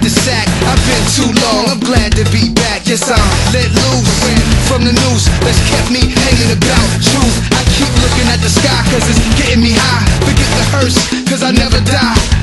the sack. I've been too long, I'm glad to be back. Yes, I'm let loose, from the news that's kept me hanging about. Truth, I keep looking at the sky, cause it's getting me high. Forget the hearse, cause I never die.